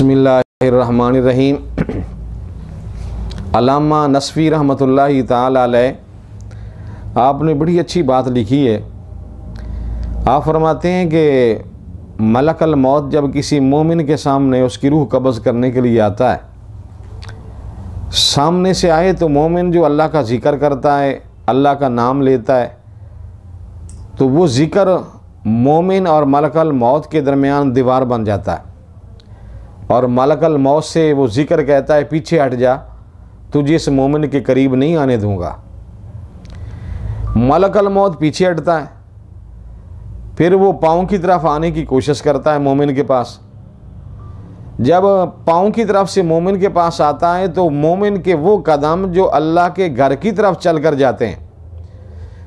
بسم اللہ الرحمن الرحیم۔ علامہ نصفی رحمۃ اللہ تعالی علیہ، آپ نے بڑی اچھی بات لکھی ہے۔ آپ فرماتے ہیں کہ ملک الموت جب کسی مومن کے سامنے اس کی روح قبض کرنے کے لیے آتا ہے، سامنے سے آئے تو مومن جو اللہ کا ذکر کرتا ہے، اللہ کا نام لیتا ہے، تو وہ ذکر مومن اور ملک الموت کے درمیان دیوار بن جاتا ہے۔ اور ملک الموت سے وہ ذکر کہتا ہے، پیچھے ہٹ جا، تجھے اس مومن کے قریب نہیں آنے دوں گا۔ ملک الموت پیچھے ہٹتا ہے، پھر وہ پاؤں کی طرف آنے کی کوشش کرتا ہے مومن کے پاس۔ جب پاؤں کی طرف سے مومن کے پاس آتا ہے، تو مومن کے وہ قدم جو اللہ کے گھر کی طرف چل کر جاتے ہیں۔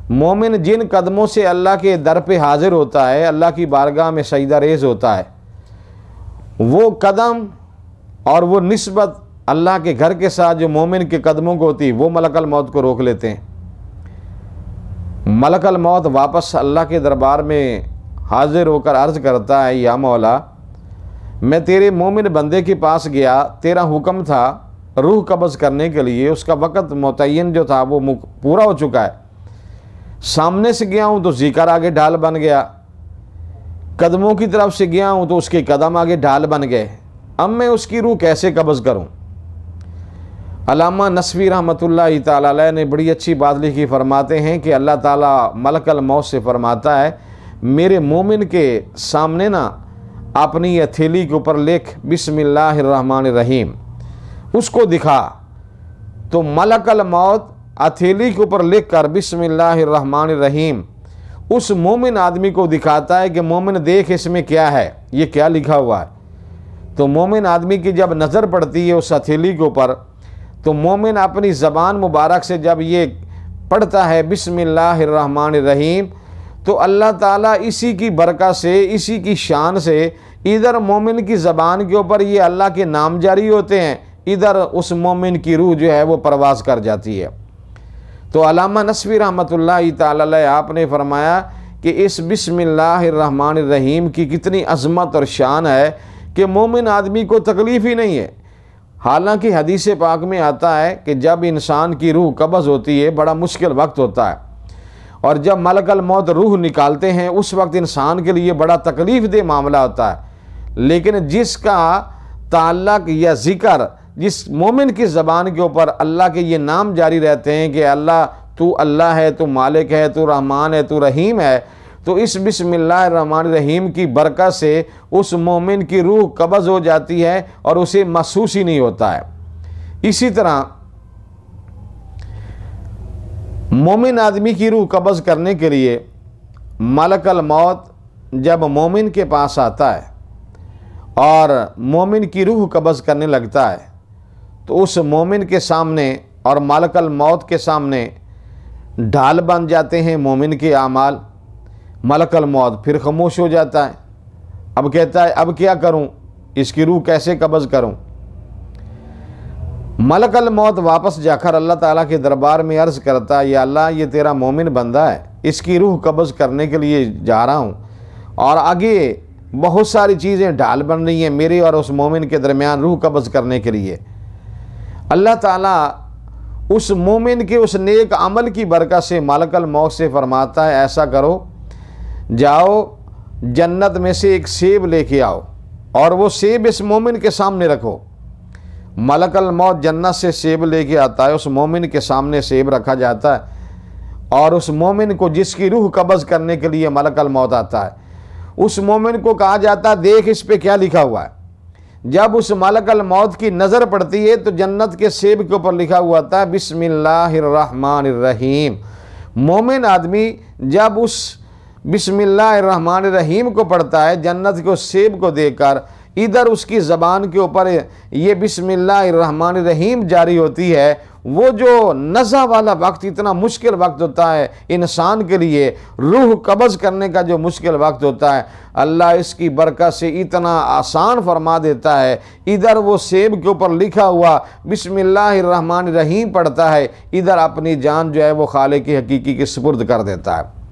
مومن جن قدموں سے اللہ کے در پہ حاضر ہوتا ہے، اللہ کی بارگاہ میں سجدہ ریز ہوتا ہے۔ وہ قدم اور وہ نسبت اللہ کے گھر کے ساتھ جو مومن کے قدموں کو ہوتی، وہ ملک الموت کو روک لیتے ہیں۔ ملک الموت واپس اللہ کے دربار میں حاضر ہو کر عرض کرتا ہے، یا مولا، میں تیرے مومن بندے کے پاس گیا، تیرا حکم تھا روح قبض کرنے کے لیے، اس کا وقت متعین جو تھا وہ پورا ہو چکا ہے۔ سامنے سے گیا ہوں تو ذکر آگے ڈھال بن گیا۔ قدموں کی طرف سے گیا ہوں تو اس کے قدم آگے ڈھال بن گئے۔ اب میں اس کی روح کیسے قبض کروں؟ علامہ نصوی رحمۃ اللہ تعالی علیہ نے بڑی اچھی بات لکھی۔ فرماتے ہیں کہ اللہ تعالیٰ ملک الموت سے فرماتا ہے، میرے مومن کے سامنے نا اپنی ہتھیلی کے اوپر لکھ بسم اللہ الرحمن الرحیم۔ اس کو دکھا۔ تو ملک الموت ہتھیلی کے اوپر لکھ کر بسم اللہ الرحمن الرحیم۔ اس مومن آدمی کو دکھاتا ہے کہ مومن دیکھ اس میں کیا ہے، یہ کیا لکھا ہوا ہے۔ تو مومن آدمی کی جب نظر پڑتی ہے اس ہتھیلی کے اوپر، تو مومن اپنی زبان مبارک سے جب یہ پڑھتا ہے، بسم اللہ الرحمن الرحیم، تو اللہ تعالیٰ اسی کی برکت سے، اسی کی شان سے ادھر مومن کی زبان کے اوپر یہ اللہ کے نام جاری ہوتے ہیں، ادھر اس مومن کی روح جو ہے وہ پرواز کر جاتی ہے۔ تو علامہ نصوی رحمۃ اللہ تعالی آپ نے فرمایا کہ اس بسم اللہ الرحمن الرحیم کی کتنی عظمت اور شان ہے کہ مومن آدمی کو تکلیف ہی نہیں ہے۔ حالانکہ حدیث پاک میں آتا ہے کہ جب انسان کی روح قبض ہوتی ہے، بڑا مشکل وقت ہوتا ہے۔ اور جب ملک الموت روح نکالتے ہیں، اس وقت انسان کے لیے بڑا تکلیف دہ معاملہ ہوتا ہے۔ لیکن جس کا تعلق یا ذکر جس مومن کی زبان کے اوپر اللہ کے یہ نام جاری رہتے ہیں کہ اللہ، تو اللہ ہے، تو مالک ہے، تو رحمان ہے، تو رحیم ہے، تو اس بسم اللہ الرحمن الرحیم کی برکت سے اس مومن کی روح قبض ہو جاتی ہے اور اسے محسوس ہی نہیں ہوتا ہے۔ اسی طرح مومن آدمی کی روح قبض کرنے کے لیے ملک الموت جب مومن کے پاس آتا ہے اور مومن کی روح قبض کرنے لگتا ہے۔ تو اس مومن کے سامنے اور ملک الموت کے سامنے ڈھال بن جاتے ہیں مومن کے اعمال۔ ملک الموت پھر خاموش ہو جاتا ہے۔ اب کہتا ہے، اب کیا کروں؟ اس کی روح کیسے قبض کروں؟ ملک الموت واپس جا کر اللہ تعالیٰ کے دربار میں عرض کرتا ہے، یا اللہ، یہ تیرا مومن بندہ ہے، اس کی روح قبض کرنے کے لیے جا رہا ہوں۔ اور آگے بہت ساری چیزیں ڈھال بن رہی ہیں میرے اور اس مومن کے درمیان روح قبض کرنے کے لیے۔ اللہ تعالیٰ اس مومن کے اس نیک عمل کی برکت سے ملک الموت سے فرماتا ہے، ایسا کرو، جاؤ جنت میں سے ایک سیب لے کے آؤ اور وہ سیب اس مومن کے سامنے رکھو۔ ملک الموت جنت سے سیب لے کے آتا ہے، اس مومن کے سامنے سیب رکھا جاتا ہے اور اس مومن کو جس کی روح قبض کرنے کے لیے ملک الموت آتا ہے۔ اس مومن کو کہا جاتا ہے، دیکھ اس پہ کیا لکھا ہوا ہے۔ جب اس ملک الموت کی نظر پڑتی ہے تو جنت کے سیب کے اوپر لکھا ہوا تھا، بسم اللہ الرحمن الرحیم۔ مومن آدمی جب اس بسم اللہ الرحمن الرحیم کو پڑھتا ہے، جنت کو سیب کو دے کر، ادھر اس کی زبان کے اوپر یہ بسم اللہ الرحمن الرحیم جاری ہوتی ہے وہ جو نزا والا وقت اتنا مشکل وقت ہوتا ہے انسان کے لیے، روح قبض کرنے کا جو مشکل وقت ہوتا ہے، اللہ اس کی برکت سے اتنا آسان فرما دیتا ہے۔ ادھر وہ سیب کے اوپر لکھا ہوا بسم اللہ الرحمن الرحیم پڑھتا ہے، ادھر اپنی جان جو ہے وہ خالق کی حقیقی کے سپرد کر دیتا ہے۔